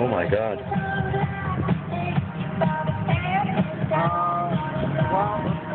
Oh my god. Uh, well,